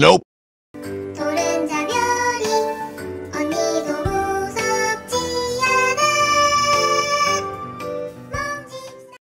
Nope.